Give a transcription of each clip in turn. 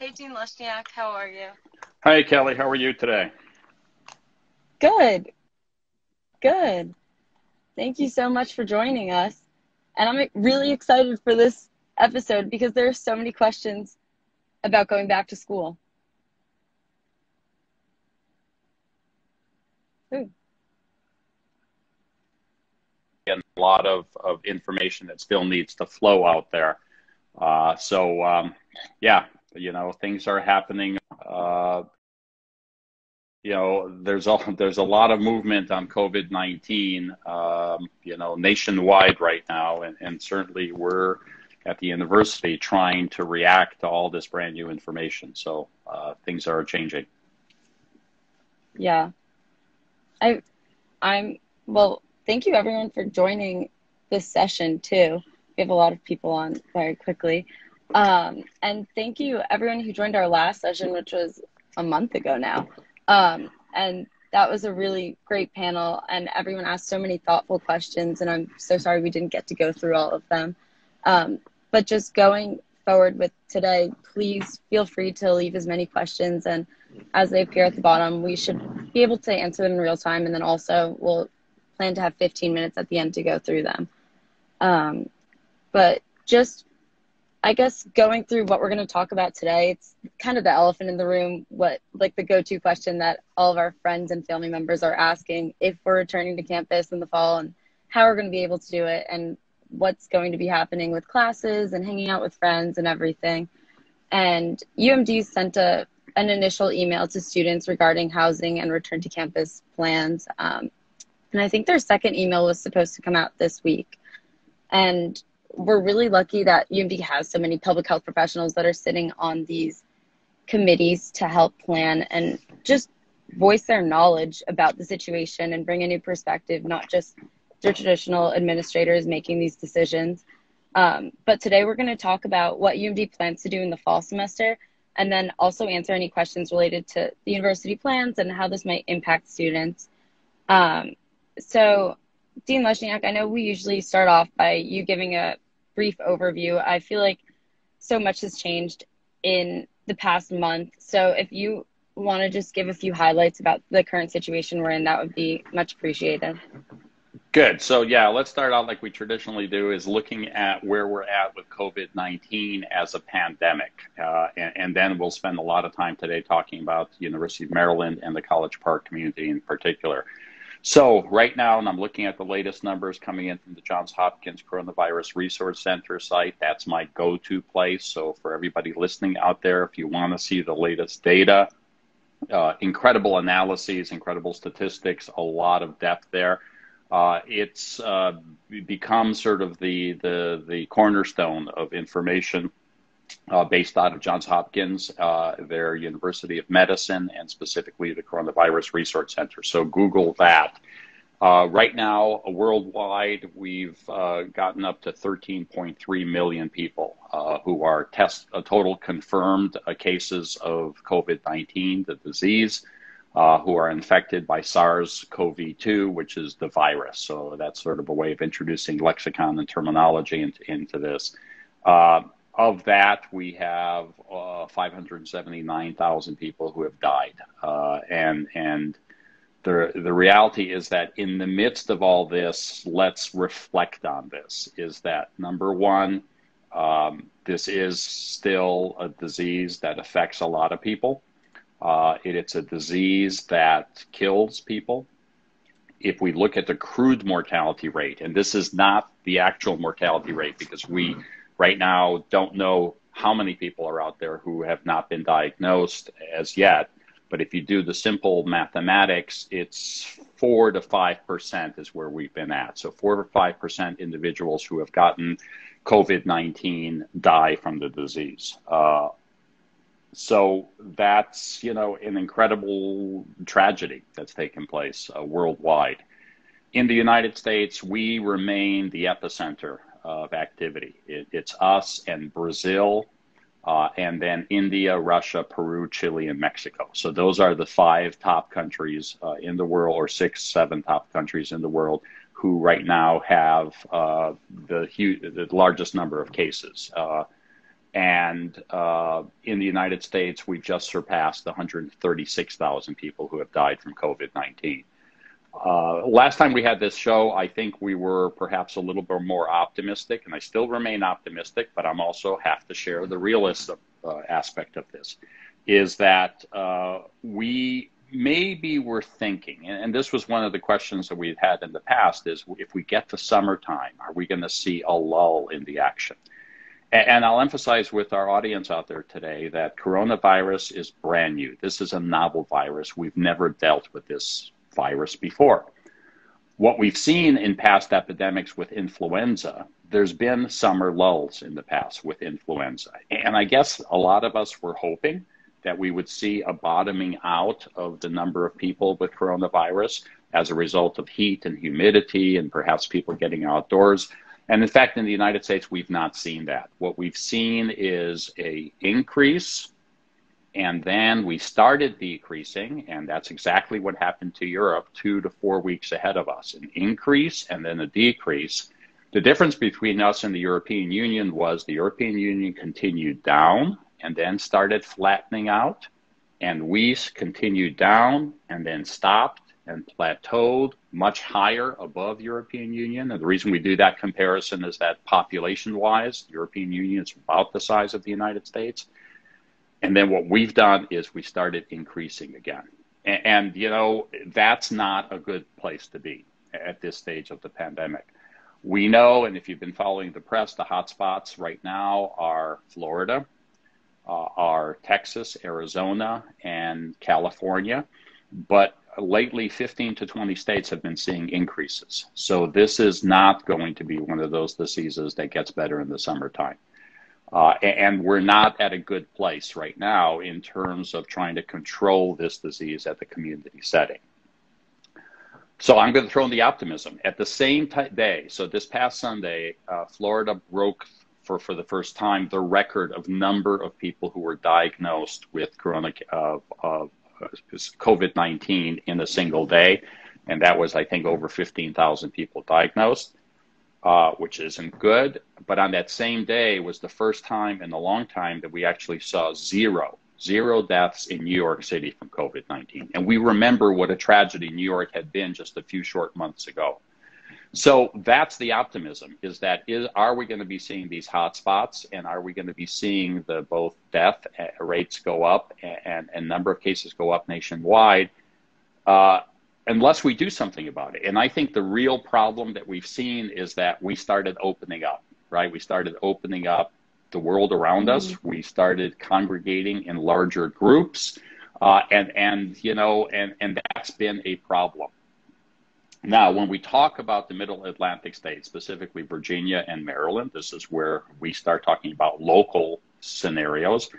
Hey, Dean Lushniak, how are you? Hi, Kelly. How are you today? Good. Good. Thank you so much for joining us. And I'm really excited for this episode because there are so many questions about going back to school. Ooh. And a lot of, of information that still needs to flow out there. Uh, so, um, yeah, you know, things are happening. Uh, you know, there's a there's a lot of movement on COVID nineteen, um, you know, nationwide right now, and, and certainly we're at the university trying to react to all this brand new information. So uh, things are changing. Yeah, I, I'm well. Thank you everyone for joining this session too. We have a lot of people on very quickly. Um, and thank you everyone who joined our last session, which was a month ago now. Um, and that was a really great panel, and everyone asked so many thoughtful questions. And I'm so sorry we didn't get to go through all of them. Um, but just going forward with today, please feel free to leave as many questions. And as they appear at the bottom, we should be able to answer them in real time. And then also, we'll plan to have 15 minutes at the end to go through them. Um, but just I guess going through what we're going to talk about today, it's kind of the elephant in the room, what like the go to question that all of our friends and family members are asking if we're returning to campus in the fall and how we're going to be able to do it and what's going to be happening with classes and hanging out with friends and everything. And UMD sent a, an initial email to students regarding housing and return to campus plans. Um, and I think their second email was supposed to come out this week. And we're really lucky that UMD has so many public health professionals that are sitting on these committees to help plan and just voice their knowledge about the situation and bring a new perspective, not just the traditional administrators making these decisions. Um, but today we're going to talk about what UMD plans to do in the fall semester and then also answer any questions related to the university plans and how this might impact students. Um, so, Dean Lushniak, I know we usually start off by you giving a brief overview. I feel like so much has changed in the past month. So if you want to just give a few highlights about the current situation we're in, that would be much appreciated. Good. So yeah, let's start out like we traditionally do, is looking at where we're at with COVID nineteen as a pandemic, uh, and, and, then we'll spend a lot of time today talking about the University of Maryland and the College Park community in particular. So right now, and I'm looking at the latest numbers coming in from the Johns Hopkins Coronavirus Resource Center site. That's my go-to place. So for everybody listening out there, if you want to see the latest data, uh, incredible analyses, incredible statistics, a lot of depth there. Uh, it's uh, become sort of the, the the cornerstone of information uh, based out of Johns Hopkins, uh, their University of Medicine, and specifically the Coronavirus Research Center. So Google that. Uh, right now, worldwide, we've uh, gotten up to 13.3 million people uh, who are test uh, total confirmed cases of COVID-19, the disease. who are infected by SARS-CoV-2, which is the virus. So that's sort of a way of introducing lexicon and terminology into, into this. Of that, we have uh, 579,000 people who have died, uh, and and the the reality is that in the midst of all this, let's reflect on this. Is that number one? Um, this is still a disease that affects a lot of people. Uh, it, it's a disease that kills people. If we look at the crude mortality rate, and this is not the actual mortality rate because we right now don't know how many people are out there who have not been diagnosed as yet. But if you do the simple mathematics, it's four to five percent is where we've been at. So four to five percent individuals who have gotten COVID nineteen die from the disease. Uh, so that's you know an incredible tragedy that's taken place uh, worldwide. In the United States, we remain the epicenter of activity. It, it's us and Brazil, uh, and then India, Russia, Peru, Chile, and Mexico. So those are the five top countries uh, in the world, or six, seven top countries in the world, who right now have uh, the, the largest number of cases. Uh, And uh, in the United States, we've just surpassed 136,000 people who have died from COVID 19. Uh, last time we had this show, I think we were perhaps a little bit more optimistic, and I still remain optimistic, but I'm also have to share the realist uh, aspect of this is that uh, we maybe were thinking, and this was one of the questions that we've had in the past, is if we get to summertime, are we going to see a lull in the action? And I'll emphasize with our audience out there today that coronavirus is brand new. This is a novel virus. We've never dealt with this virus before. What we've seen in past epidemics with influenza, there's been summer lulls in the past with influenza. And I guess a lot of us were hoping that we would see a bottoming out of the number of people with coronavirus as a result of heat and humidity and perhaps people getting outdoors. And in fact, in the United States, we've not seen that. What we've seen is a increase, and then we started decreasing, and that's exactly what happened to Europe two to four weeks ahead of us. An increase and then a decrease. The difference between us and the European Union was the European Union continued down and then started flattening out. And we continued down and then stopped and plateaued much higher above European Union. And the reason we do that comparison is that population wise, the European Union is about the size of the United States. And then what we've done is we started increasing again. And, and you know, that's not a good place to be at this stage of the pandemic. We know, and if you've been following the press, the hotspots right now are Florida, uh, are Texas, Arizona, and California. But lately, 15 to 20 states have been seeing increases. So this is not going to be one of those diseases that gets better in the summertime. Uh, and we're not at a good place right now in terms of trying to control this disease at the community setting. So I'm going to throw in the optimism. At the same t- day, so this past Sunday, uh, Florida broke for, for the first time the record of number of people who were diagnosed with corona, uh, uh, COVID 19 in a single day. And that was, I think, over 15,000 people diagnosed, uh, which isn't good. But on that same day was the first time in a long time that we actually saw zero, zero deaths in New York City from COVID 19. And we remember what a tragedy New York had been just a few short months ago. So that's the optimism is that is are we going to be seeing these hot spots and are we going to be seeing the both death rates go up and, and number of cases go up nationwide uh, unless we do something about it. And I think the real problem that we've seen is that we started opening up, right? We started opening up the world around us. Mm-hmm. We started congregating in larger groups. Uh, and, and, you know, and, and that's been a problem. Now, when we talk about the middle Atlantic states, specifically Virginia and Maryland, this is where we start talking about local scenarios.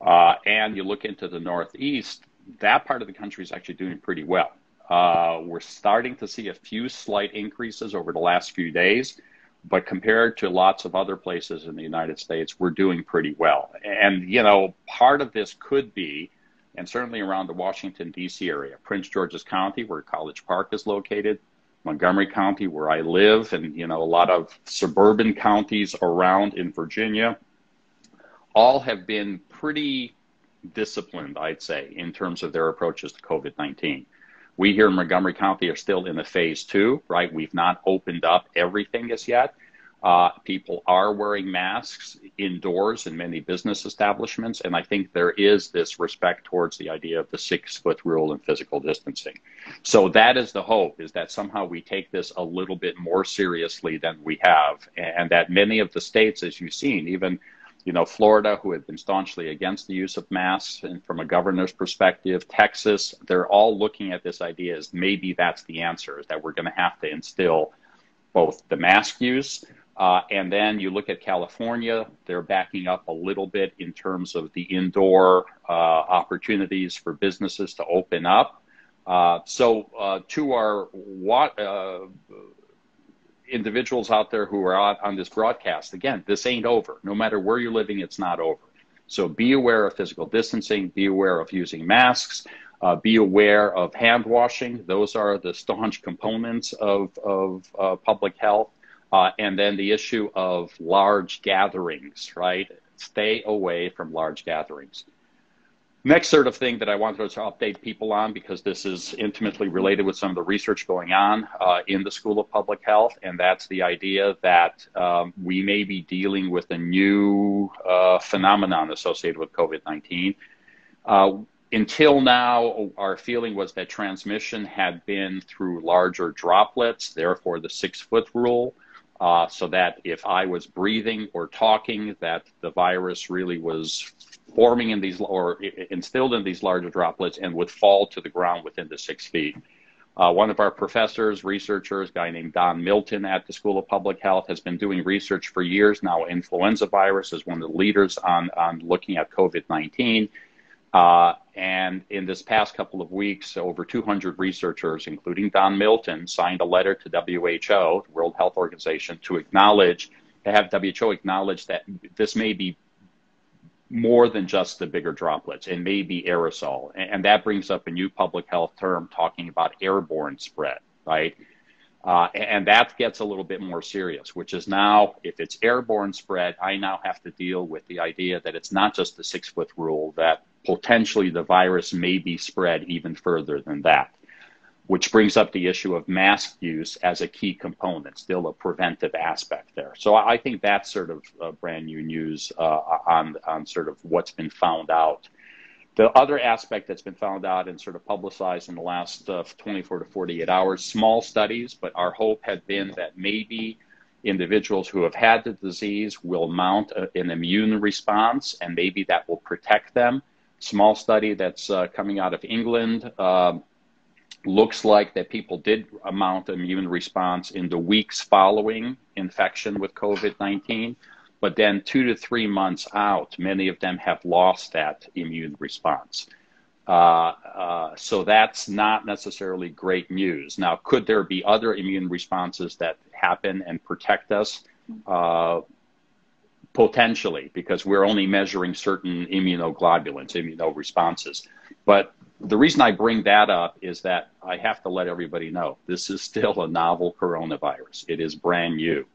Uh, and you look into the Northeast, that part of the country is actually doing pretty well. Uh, we're starting to see a few slight increases over the last few days, but compared to lots of other places in the United States, we're doing pretty well. And, you know, part of this could be and certainly around the Washington, D.C. area. Prince George's County, where College Park is located, Montgomery County, where I live, and you know a lot of suburban counties around in Virginia, all have been pretty disciplined, I'd say, in terms of their approaches to COVID 19. We here in Montgomery County are still in the phase two, right? We've not opened up everything as yet, uh, people are wearing masks indoors in many business establishments, and I think there is this respect towards the idea of the six foot rule and physical distancing. So that is the hope: is that somehow we take this a little bit more seriously than we have, and that many of the states, as you've seen, even you know Florida, who had been staunchly against the use of masks, and from a governor's perspective, Texas, they're all looking at this idea as maybe that's the answer: is that we're going to have to instill both the mask use uh, and then you look at California, they're backing up a little bit in terms of the indoor uh, opportunities for businesses to open up. Uh, so, uh, to our what, uh, individuals out there who are on, on this broadcast, again, this ain't over. No matter where you're living, it's not over. So, be aware of physical distancing, be aware of using masks. Uh, be aware of hand washing. Those are the staunch components of, of uh, public health. Uh, and then the issue of large gatherings, right? stay away from large gatherings. Next sort of thing that I wanted to update people on because this is intimately related with some of the research going on uh, in the School of Public Health, and that's the idea that um, we may be dealing with a new uh, phenomenon associated with COVID 19. Uh, until now, our feeling was that transmission had been through larger droplets, therefore, the six foot rule. Uh, so that if I was breathing or talking, that the virus really was forming in these or instilled in these larger droplets and would fall to the ground within the six feet. Uh, one of our professors, researchers, guy named Don Milton at the School of Public Health, has been doing research for years now. Influenza virus is one of the leaders on, on looking at COVID 19. Uh, and in this past couple of weeks, over 200 researchers, including Don Milton, signed a letter to WHO, World Health Organization, to acknowledge, to have WHO acknowledge that this may be more than just the bigger droplets. and maybe aerosol. And that brings up a new public health term talking about airborne spread, right? Uh, and that gets a little bit more serious, which is now, if it's airborne spread, I now have to deal with the idea that it's not just the six foot rule, that potentially the virus may be spread even further than that which brings up the issue of mask use as a key component, still a preventive aspect there. So I think that's sort of uh, brand new news uh, on, on sort of what's been found out. The other aspect that's been found out and sort of publicized in the last uh, 24 to 48 hours, small studies, but our hope had been that maybe individuals who have had the disease will mount a, an immune response and maybe that will protect them. Small study that's uh, coming out of England. Um, looks like that people did mount immune response in the weeks following infection with COVID-19, but then two to three months out, many of them have lost that immune response. Uh, uh, so that's not necessarily great news. Now, could there be other immune responses that happen and protect us? Uh, potentially, because we're only measuring certain immunoglobulins, immunoresponses. But the reason I bring that up is that I have to let everybody know this is still a novel coronavirus. It is brand new.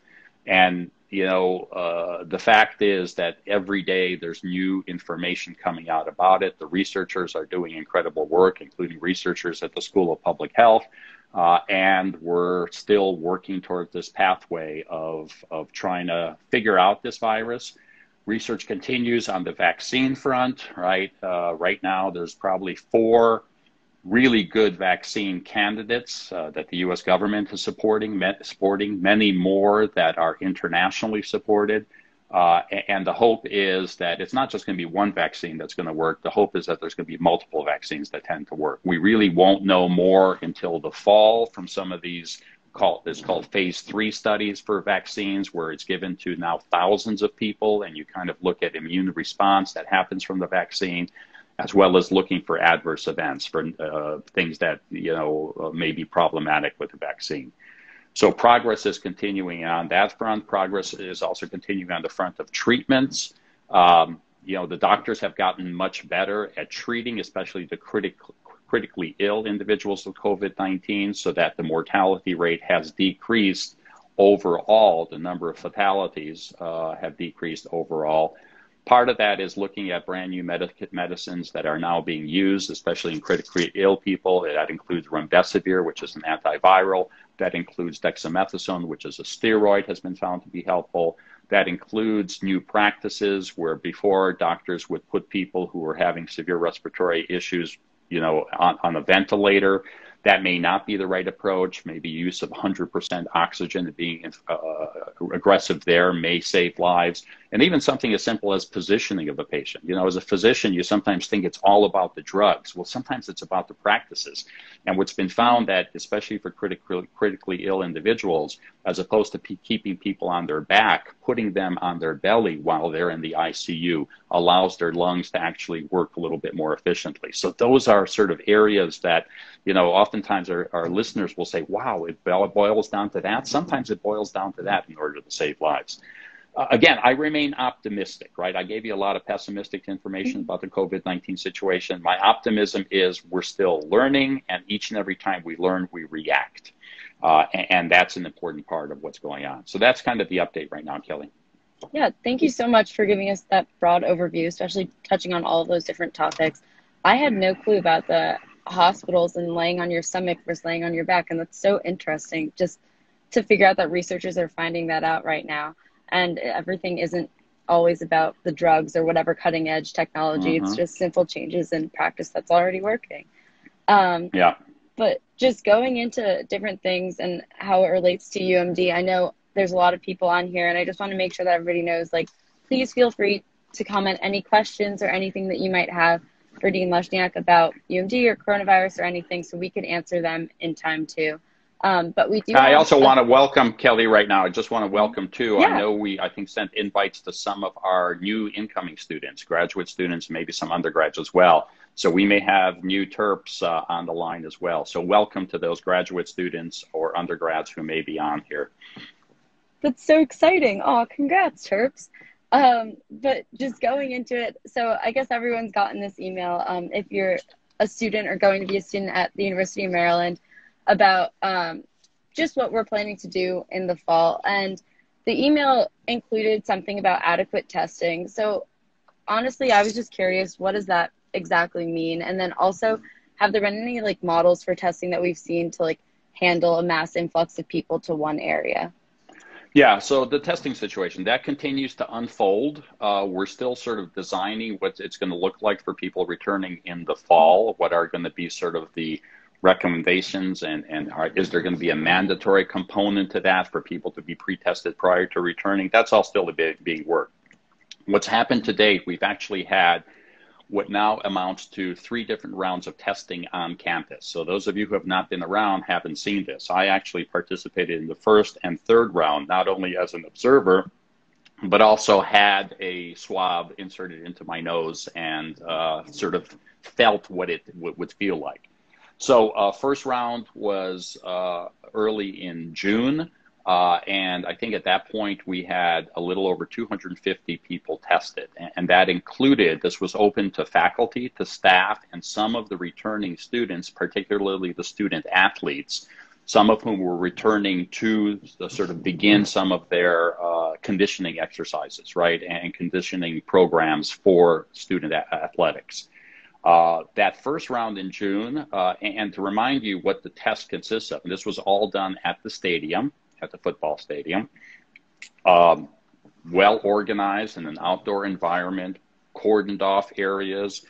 And, you know, uh, the fact is that every day there's new information coming out about it. The researchers are doing incredible work, including researchers at the School of Public Health. Uh, and we're still working toward this pathway of, of trying to figure out this virus research continues on the vaccine front, right? Uh, right now, there's probably four really good vaccine candidates uh, that the U.S. government is supporting, supporting many more that are internationally supported. Uh, and the hope is that it's not just going to be one vaccine that's going to work. The hope is that there's going to be multiple vaccines that tend to work. We really won't know more until the fall from some of these called it's called phase three studies for vaccines where it's given to now thousands of people and you kind of look at immune response that happens from the vaccine as well as looking for adverse events for uh, things that you know uh, may be problematic with the vaccine. So progress is continuing on that front. Progress is also continuing on the front of treatments. Um, you know the doctors have gotten much better at treating especially the critical critically ill individuals with COVID 19 so that the mortality rate has decreased overall. The number of fatalities uh, have decreased overall. Part of that is looking at brand new medic- medicines that are now being used, especially in critically ill people. That includes remdesivir, which is an antiviral. That includes dexamethasone, which is a steroid, has been found to be helpful. That includes new practices where before doctors would put people who were having severe respiratory issues you know, on, on a ventilator. That may not be the right approach. Maybe use of 100% oxygen and being uh, aggressive there may save lives. And even something as simple as positioning of a patient. You know, as a physician, you sometimes think it's all about the drugs. Well, sometimes it's about the practices. And what's been found that, especially for critically, critically ill individuals, as opposed to p- keeping people on their back, putting them on their belly while they're in the ICU allows their lungs to actually work a little bit more efficiently. So those are sort of areas that, you know, oftentimes our, our listeners will say, wow, it boils down to that. Sometimes it boils down to that in order to save lives. Uh, again, I remain optimistic, right? I gave you a lot of pessimistic information about the COVID 19 situation. My optimism is we're still learning, and each and every time we learn, we react. Uh, and, and, that's an important part of what's going on. So that's kind of the update right now, Kelly. Yeah, thank you so much for giving us that broad overview, especially touching on all of those different topics. I had no clue about the hospitals and laying on your stomach versus laying on your back, and that's so interesting just to figure out that researchers are finding that out right now. And everything isn't always about the drugs or whatever cutting edge technology. Mm-hmm. It's just simple changes in practice that's already working. Um, yeah. But just going into different things and how it relates to UMD, I know there's a lot of people on here, and I just want to make sure that everybody knows like, please feel free to comment any questions or anything that you might have for Dean Lushniak about UMD or coronavirus or anything so we can answer them in time too. Um, but we do. I also want to welcome Kelly right now. I just want to welcome too. Yeah. I know we, I think, sent invites to some of our new incoming students, graduate students, maybe some undergrads as well. So we may have new Terps uh, on the line as well. So welcome to those graduate students or undergrads who may be on here. That's so exciting. Oh, congrats, Terps. Um, but just going into it, so I guess everyone's gotten this email. Um, if you're a student or going to be a student at the University of Maryland, about um, just what we're planning to do in the fall. And the email included something about adequate testing. So honestly, I was just curious, what does that exactly mean? And then also, have there been any like models for testing that we've seen to like handle a mass influx of people to one area? Yeah, so the testing situation that continues to unfold. Uh, we're still sort of designing what it's going to look like for people returning in the fall. What are going to be sort of the recommendations and, and are, is there going to be a mandatory component to that for people to be pre-tested prior to returning? That's all still being worked. What's happened to date, we've actually had what now amounts to three different rounds of testing on campus. So those of you who have not been around haven't seen this. I actually participated in the first and third round, not only as an observer, but also had a swab inserted into my nose and uh, sort of felt what it would feel like. So uh, first round was uh, early in June. Uh, and I think at that point we had a little over 250 people tested. And, and, that included, this was open to faculty, to staff, and some of the returning students, particularly the student athletes, some of whom were returning to sort of begin some of their uh, conditioning exercises, right, and conditioning programs for student a- athletics. Uh, that first round in June, uh, and to remind you what the test consists of, and this was all done at the stadium, at the football stadium, um, well organized in an outdoor environment, cordoned off areas.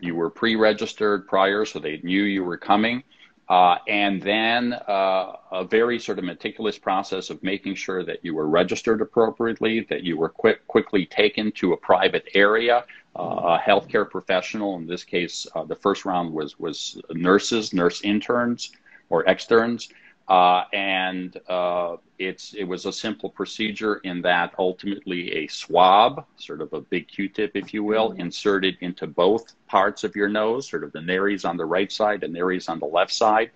You were pre registered prior, so they knew you were coming. Uh, and then uh, a very sort of meticulous process of making sure that you were registered appropriately, that you were quick, quickly taken to a private area, uh, a healthcare professional. In this case, uh, the first round was was nurses, nurse interns, or externs. Uh, and uh, it's it was a simple procedure in that ultimately a swab, sort of a big Q-tip, if you will, mm-hmm. inserted into both parts of your nose, sort of the nares on the right side and nares on the left side.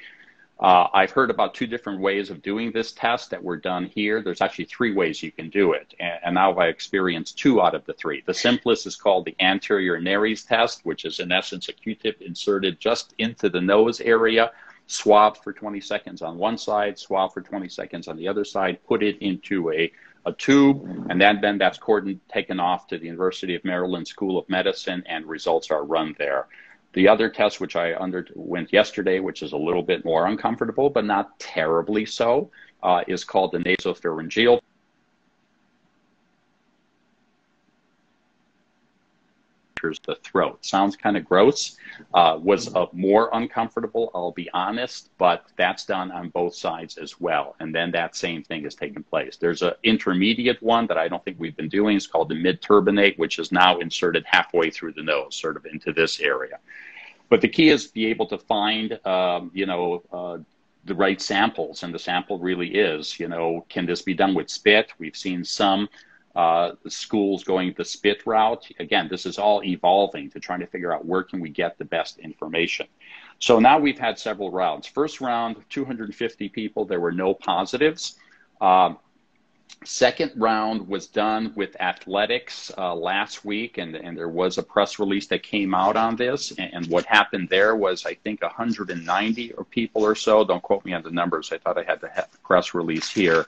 Uh, I've heard about two different ways of doing this test that were done here. There's actually three ways you can do it, and, and now I experienced two out of the three. The simplest is called the anterior nares test, which is in essence a Q-tip inserted just into the nose area swab for 20 seconds on one side, swab for 20 seconds on the other side, put it into a, a tube, and then, then that's cordon taken off to the University of Maryland School of Medicine, and results are run there. The other test, which I underwent yesterday, which is a little bit more uncomfortable, but not terribly so, uh, is called the nasopharyngeal enters the throat. Sounds kind of gross. Uh, was uh, more uncomfortable, I'll be honest, but that's done on both sides as well. And then that same thing is taking place. There's an intermediate one that I don't think we've been doing. It's called the mid-turbinate, which is now inserted halfway through the nose, sort of into this area. But the key is be able to find, um, you know, uh, the right samples, and the sample really is, you know, can this be done with spit? We've seen some uh, the schools going the spit route. Again, this is all evolving to trying to figure out where can we get the best information. So now we've had several rounds. First round, 250 people. There were no positives. Um, second round was done with athletics uh, last week, and, and there was a press release that came out on this. And, and what happened there was, I think, 190 or people or so. Don't quote me on the numbers. I thought I had the press release here.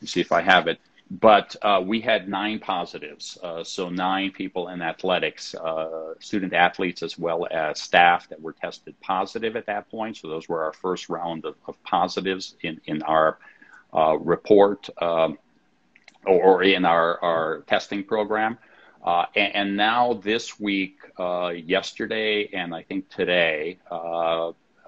Let's see if I have it but uh, we had nine positives. Uh, so nine people in athletics, uh, student athletes as well as staff that were tested positive at that point. So those were our first round of, of positives in in our uh, report um, or, in our our testing program. Uh, and, and, now this week, uh, yesterday, and I think today.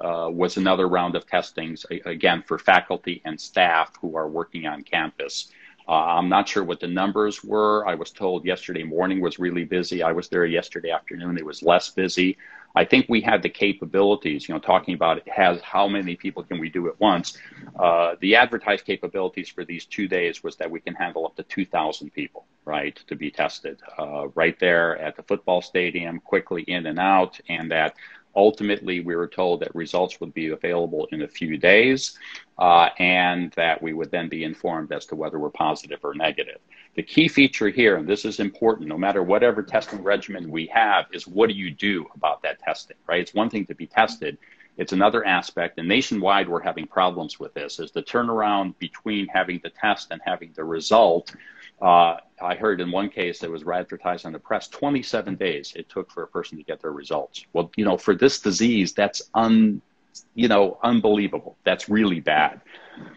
was another round of testings again for faculty and staff who are working on campus. Uh, I'm not sure what the numbers were. I was told yesterday morning was really busy. I was there yesterday afternoon. It was less busy. I think we had the capabilities, you know, talking about it has how many people can we do at once. Uh, the advertised capabilities for these two days was that we can handle up to 2,000 people, right, to be tested uh, right there at the football stadium, quickly in and out, and that Ultimately, we were told that results would be available in a few days uh, and that we would then be informed as to whether we're positive or negative. The key feature here, and this is important, no matter whatever testing regimen we have, is what do you do about that testing, right? It's one thing to be tested. It's another aspect, and nationwide we're having problems with this, is the turnaround between having the test and having the result uh, I heard in one case that was advertised on the press 27 days it took for a person to get their results. Well, you know, for this disease, that's un, you know, unbelievable. That's really bad.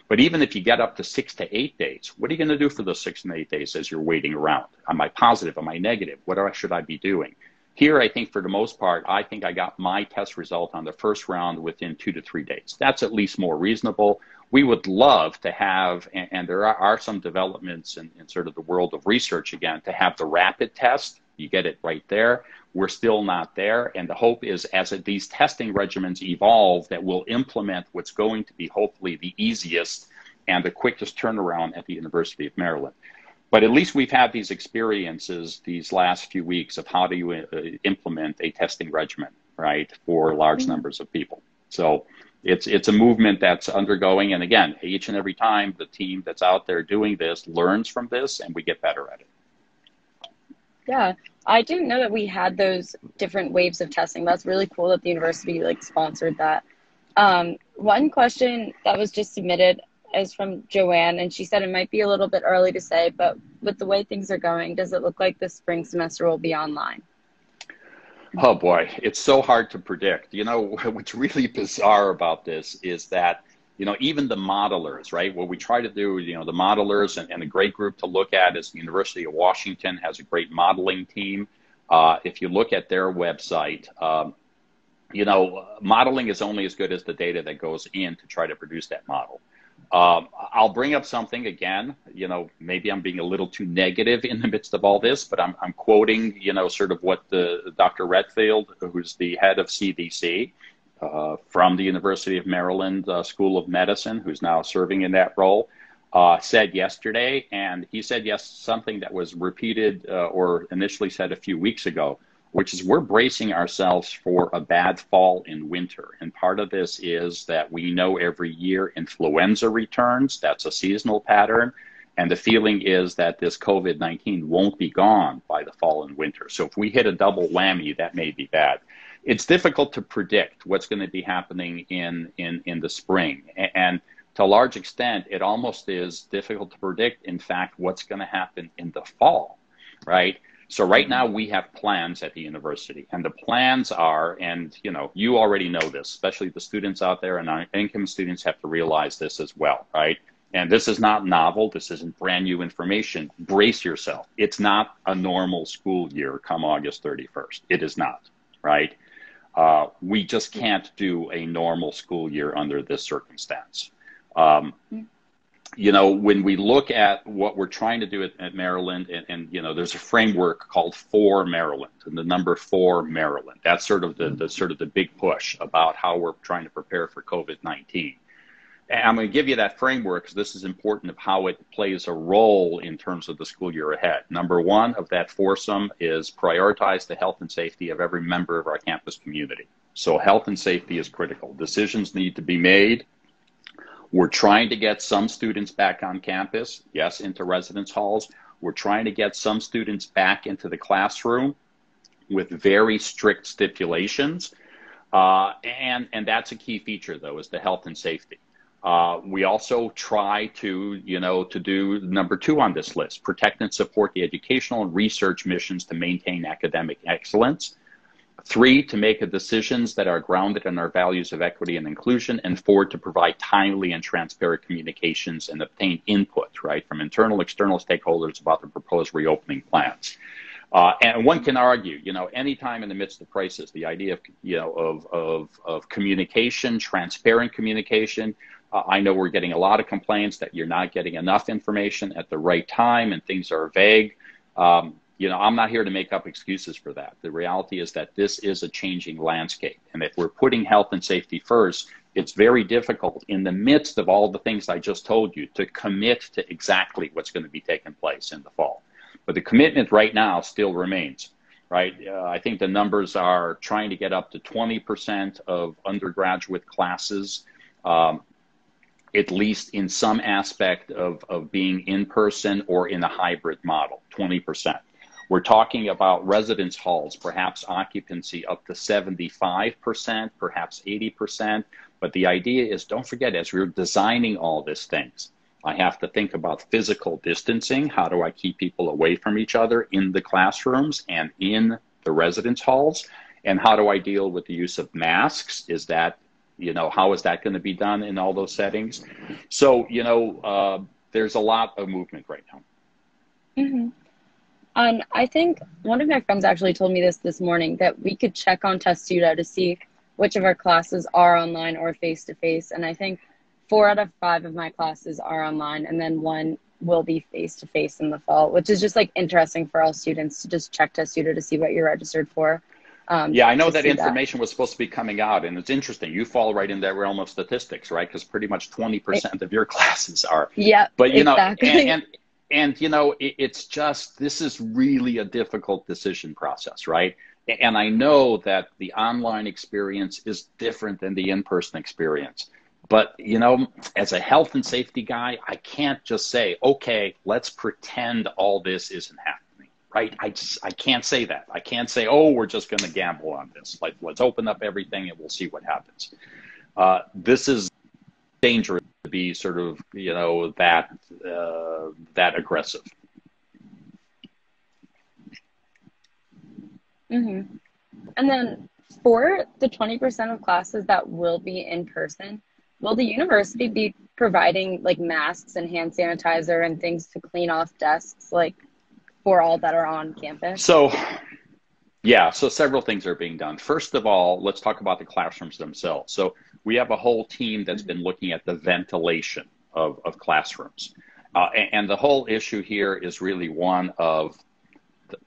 But even if you get up to six to eight days, what are you going to do for those six and eight days as you're waiting around? Am I positive? Am I negative? What should I be doing? Here, I think for the most part, I think I got my test result on the first round within two to three days. That's at least more reasonable we would love to have, and, and there are, are, some developments in, in, sort of the world of research again, to have the rapid test. You get it right there. We're still not there. And the hope is as these testing regimens evolve, that we'll implement what's going to be hopefully the easiest and the quickest turnaround at the University of Maryland. But at least we've had these experiences these last few weeks of how do you uh, implement a testing regimen, right, for large mm-hmm. numbers of people. So it's it's a movement that's undergoing and again each and every time the team that's out there doing this learns from this and we get better at it. Yeah i didn't know that we had those different waves of testing. That's really cool that the university like sponsored that. Um, one question that was just submitted is from joanne and she said it might be a little bit early to say but with the way things are going does it look like the spring semester will be online Oh boy, it's so hard to predict. You know, what's really bizarre about this is that, you know, even the modelers, right? What we try to do, you know, the modelers and, and a great group to look at is the University of Washington has a great modeling team. Uh, if you look at their website, um, you know, modeling is only as good as the data that goes in to try to produce that model. Um, I'll bring up something again. You know, maybe I'm being a little too negative in the midst of all this, but I'm, I'm quoting, you know, sort of what the Dr. Redfield, who's the head of CDC uh, from the University of Maryland uh, School of Medicine, who's now serving in that role, uh, said yesterday. And he said yes something that was repeated uh, or initially said a few weeks ago which is we're bracing ourselves for a bad fall and winter. And part of this is that we know every year influenza returns. That's a seasonal pattern. And the feeling is that this COVID 19 won't be gone by the fall and winter. So if we hit a double whammy, that may be bad. It's difficult to predict what's going to be happening in, in, in the spring. And to a large extent, it almost is difficult to predict, in fact, what's going to happen in the fall, right? So right now we have plans at the university, and the plans are, and you know, you already know this, especially the students out there, and our income students have to realize this as well, right? And this is not novel. This isn't brand new information. Brace yourself. It's not a normal school year come August 31st. It is not, right? Uh, we just can't do a normal school year under this circumstance. Um, you know, when we look at what we're trying to do at, at Maryland, and, and, you know, there's a framework called For Maryland, and the number for Maryland. That's sort of the, the sort of the big push about how we're trying to prepare for COVID-19. And I'm going to give you that framework because this is important of how it plays a role in terms of the school year ahead. Number one of that foursome is prioritize the health and safety of every member of our campus community. So health and safety is critical. Decisions need to be made we're trying to get some students back on campus, yes, into residence halls. We're trying to get some students back into the classroom with very strict stipulations. Uh, and, and that's a key feature, though, is the health and safety. Uh, we also try to, you know, to do number two on this list, protect and support the educational and research missions to maintain academic excellence. Three, to make decisions that are grounded in our values of equity and inclusion. And four, to provide timely and transparent communications and obtain input, right, from internal, external stakeholders about the proposed reopening plans. Uh, and one can argue, you know, anytime in the midst of crisis, the idea of, you know, of, of, of communication, transparent communication. Uh, I know we're getting a lot of complaints that you're not getting enough information at the right time and things are vague. Um, you know, I'm not here to make up excuses for that. The reality is that this is a changing landscape. And if we're putting health and safety first, it's very difficult in the midst of all the things I just told you to commit to exactly what's going to be taking place in the fall. But the commitment right now still remains, right? Uh, I think the numbers are trying to get up to 20% of undergraduate classes, um, at least in some aspect of, of being in person or in a hybrid model, 20%. We're talking about residence halls, perhaps occupancy up to 75%, perhaps 80%. But the idea is don't forget, as we're designing all these things, I have to think about physical distancing. How do I keep people away from each other in the classrooms and in the residence halls? And how do I deal with the use of masks? Is that, you know, how is that going to be done in all those settings? So, you know, uh, there's a lot of movement right now. Mm-hmm. And I think one of my friends actually told me this this morning that we could check on Testudo to see which of our classes are online or face to face. And I think four out of five of my classes are online, and then one will be face to face in the fall, which is just like interesting for all students to just check Testudo to see what you're registered for. Um, yeah, I know that information that. was supposed to be coming out, and it's interesting. You fall right in that realm of statistics, right? Because pretty much twenty percent of your classes are. Yeah, but you exactly. know, and, and and you know it, it's just this is really a difficult decision process right? And i know that the online experience is different than the in-person experience. But you know as a health and safety guy i can't just say okay let's pretend all this isn't happening right? I just i can't say that. I can't say oh we're just going to gamble on this. Like let's open up everything and we'll see what happens. Uh, this is dangerous to be sort of you know that uh, that aggressive. Mm-hmm. And then for the twenty percent of classes that will be in person, will the university be providing like masks and hand sanitizer and things to clean off desks, like for all that are on campus? So yeah, so several things are being done. First of all, let's talk about the classrooms themselves. So we have a whole team that's been looking at the ventilation of, of classrooms. Uh, and, and, the whole issue here is really one of,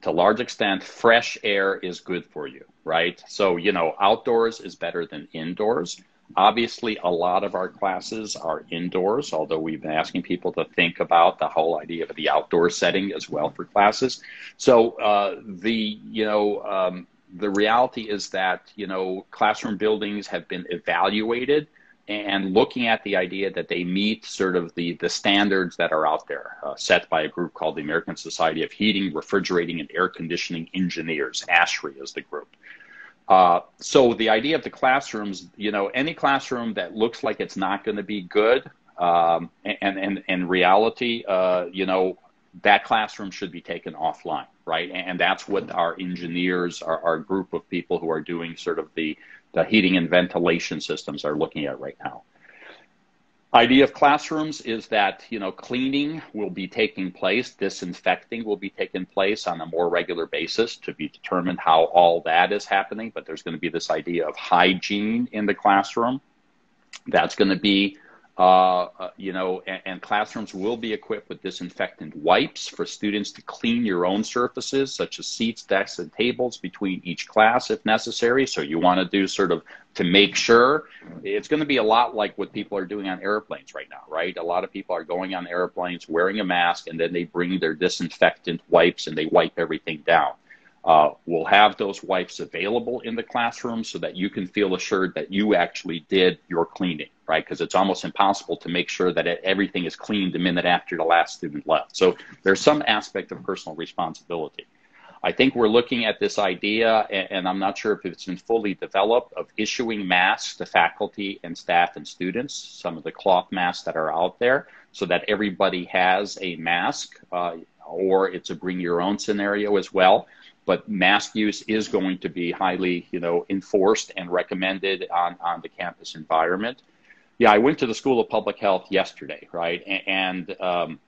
to large extent, fresh air is good for you, right? So, you know, outdoors is better than indoors. Obviously, a lot of our classes are indoors, although we've been asking people to think about the whole idea of the outdoor setting as well for classes. So uh, the you know um, the reality is that you know classroom buildings have been evaluated and looking at the idea that they meet sort of the, the standards that are out there uh, set by a group called the American Society of Heating, Refrigerating, and Air Conditioning Engineers. ASHRAE is the group. Uh, so the idea of the classrooms, you know, any classroom that looks like it's not going to be good, um, and and in reality, uh, you know, that classroom should be taken offline, right? And that's what mm-hmm. our engineers, our, our group of people who are doing sort of the the heating and ventilation systems are looking at right now. Idea of classrooms is that you know cleaning will be taking place disinfecting will be taking place on a more regular basis to be determined how all that is happening but there's going to be this idea of hygiene in the classroom. That's going to be uh, uh, you know, and, and, classrooms will be equipped with disinfectant wipes for students to clean your own surfaces, such as seats, desks, and tables between each class if necessary. So you want to do sort of to make sure. It's going to be a lot like what people are doing on airplanes right now, right? A lot of people are going on airplanes wearing a mask, and then they bring their disinfectant wipes and they wipe everything down. Uh, we'll have those wipes available in the classroom so that you can feel assured that you actually did your cleaning, right? Because it's almost impossible to make sure that everything is cleaned the minute after the last student left. So there's some aspect of personal responsibility. I think we're looking at this idea, and I'm not sure if it's been fully developed, of issuing masks to faculty and staff and students, some of the cloth masks that are out there, so that everybody has a mask, uh, or it's a bring your own scenario as well. But mask use is going to be highly, you know, enforced and recommended on, on the campus environment. Yeah, I went to the School of Public Health yesterday, right? And um,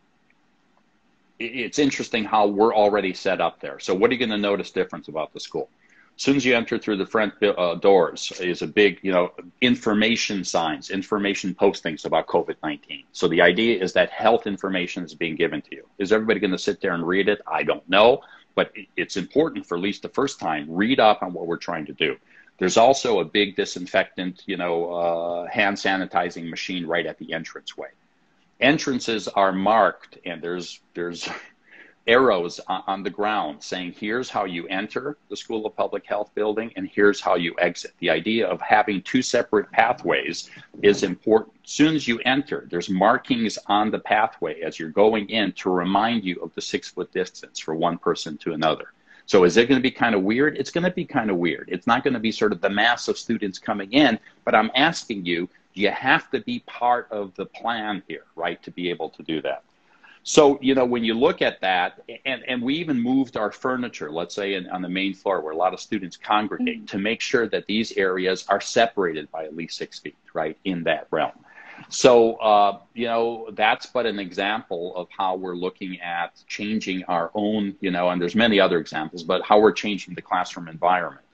it's interesting how we're already set up there. So what are you going to notice difference about the school? As soon as you enter through the front uh, doors is a big, you know, information signs, information postings about COVID-19. So the idea is that health information is being given to you. Is everybody going to sit there and read it? I don't know, but it's important for at least the first time, read up on what we're trying to do. There's also a big disinfectant, you know, uh, hand sanitizing machine right at the entranceway entrances are marked and there's there's arrows on, the ground saying here's how you enter the School of Public Health building and here's how you exit. The idea of having two separate pathways is important. As soon as you enter, there's markings on the pathway as you're going in to remind you of the six foot distance for one person to another. So is it going to be kind of weird? It's going to be kind of weird. It's not going to be sort of the mass of students coming in, but I'm asking you you have to be part of the plan here, right, to be able to do that. So, you know, when you look at that, and, and we even moved our furniture, let's say in, on the main floor where a lot of students congregate, mm-hmm. to make sure that these areas are separated by at least six feet, right, in that realm. So, uh, you know, that's but an example of how we're looking at changing our own, you know, and there's many other examples, but how we're changing the classroom environment.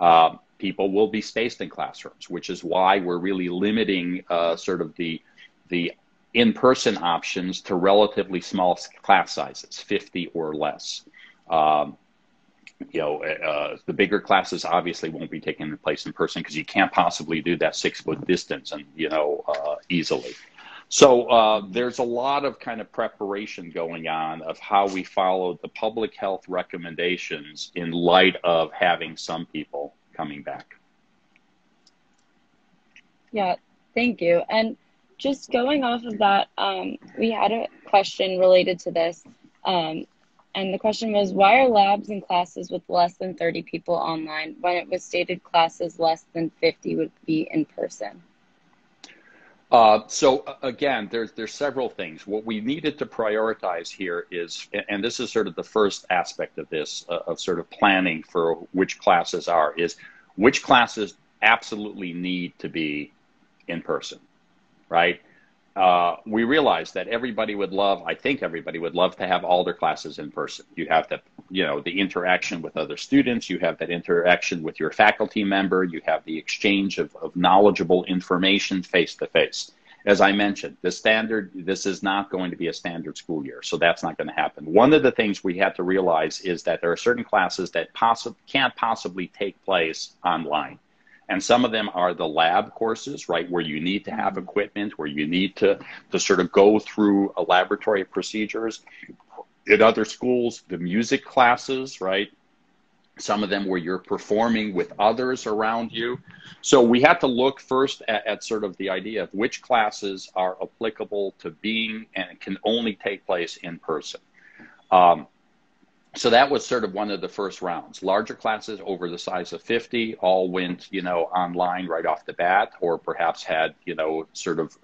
Uh, people will be spaced in classrooms, which is why we're really limiting uh, sort of the the in-person options to relatively small class sizes, 50 or less. Um, you know, uh, the bigger classes obviously won't be taking place in person because you can't possibly do that six foot distance and you know uh, easily. So uh, there's a lot of kind of preparation going on of how we follow the public health recommendations in light of having some people coming back. Yeah, thank you. And just going off of that, um, we had a question related to this. Um, and the question was why are labs and classes with less than 30 people online when it was stated classes less than 50 would be in person? Uh, so again, there's there's several things. What we needed to prioritize here is, and this is sort of the first aspect of this, uh, of sort of planning for which classes are, is which classes absolutely need to be in person, right? Uh, we realized that everybody would love, I think everybody would love to have all their classes in person. You have the, you know, the interaction with other students, you have that interaction with your faculty member, you have the exchange of, of knowledgeable information face to face. As I mentioned, the standard, this is not going to be a standard school year, so that's not going to happen. One of the things we had to realize is that there are certain classes that possi- can't possibly take place online. And some of them are the lab courses, right, where you need to have mm-hmm. equipment, where you need to, to sort of go through a laboratory procedures. In other schools, the music classes, right, some of them where you're performing with others around you. So we had to look first at, at, sort of the idea of which classes are applicable to being and can only take place in person. Um, so that was sort of one of the first rounds. Larger classes over the size of 50 all went, you know, online right off the bat, or perhaps had, you know, sort of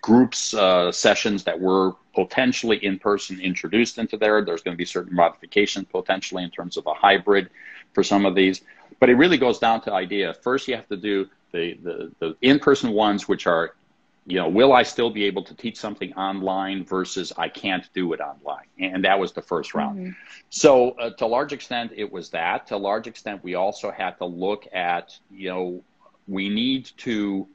groups uh, sessions that were potentially in person introduced into there. There's going to be certain modifications potentially in terms of a hybrid for some of these. But it really goes down to idea. First, you have to do the, the, the in person ones, which are you know, will I still be able to teach something online versus I can't do it online? And that was the first round. Mm-hmm. So, uh, to a large extent, it was that. To a large extent, we also had to look at, you know, we need to,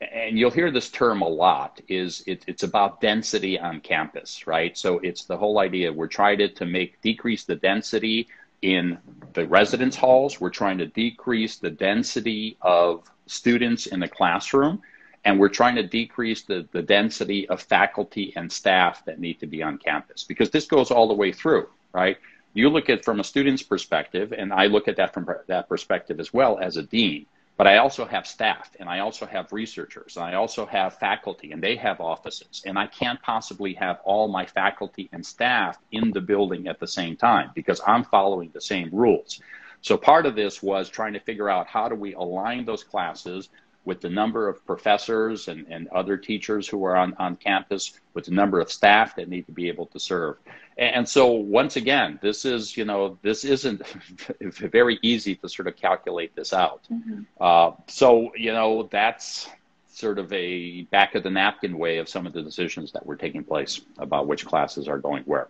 and you'll hear this term a lot, is it, it's about density on campus, right? So, it's the whole idea we're trying to, to make decrease the density in the residence halls, we're trying to decrease the density of students in the classroom and we're trying to decrease the, the density of faculty and staff that need to be on campus because this goes all the way through, right? You look at from a student's perspective, and I look at that from that perspective as well as a dean. but I also have staff and I also have researchers and I also have faculty and they have offices. And I can't possibly have all my faculty and staff in the building at the same time because I'm following the same rules. So part of this was trying to figure out how do we align those classes with the number of professors and, and other teachers who are on, on campus, with the number of staff that need to be able to serve. And, and so once again, this is, you know, this isn't very easy to sort of calculate this out. Mm-hmm. Uh, so, you know, that's sort of a back of the napkin way of some of the decisions that were taking place about which classes are going where.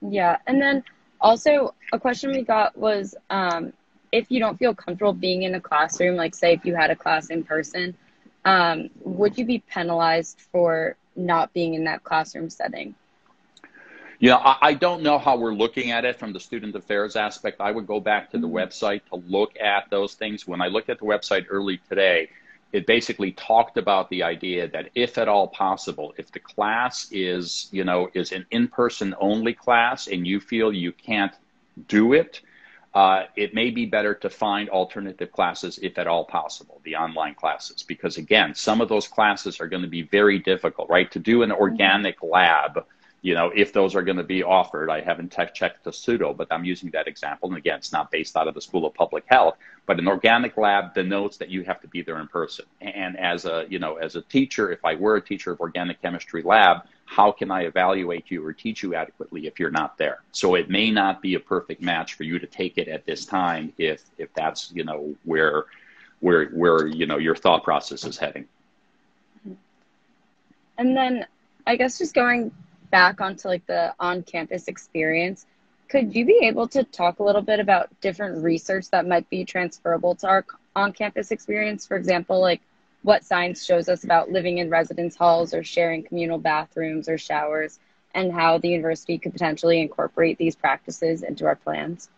Yeah. And then also a question we got was, um, if you don't feel comfortable being in a classroom, like say if you had a class in person, um, would you be penalized for not being in that classroom setting? You know, I, I, don't know how we're looking at it from the student affairs aspect. I would go back to the mm-hmm. website to look at those things. When I looked at the website early today, it basically talked about the idea that if at all possible, if the class is, you know, is an in-person only class and you feel you can't do it, uh, it may be better to find alternative classes if at all possible, the online classes, because again, some of those classes are going to be very difficult, right? To do an mm-hmm. organic lab, you know, if those are going to be offered, I haven't checked Testudo, but I'm using that example. And again, it's not based out of the School of Public Health, but an organic lab denotes that you have to be there in person. And as a, you know, as a teacher, if I were a teacher of organic chemistry lab, how can I evaluate you or teach you adequately if you're not there? So it may not be a perfect match for you to take it at this time if if that's you know where where where you know your thought process is heading. And then I guess just going back onto like the on-campus experience, could you be able to talk a little bit about different research that might be transferable to our on-campus experience? For example, like what science shows us about living in residence halls or sharing communal bathrooms or showers, and how the university could potentially incorporate these practices into our plans?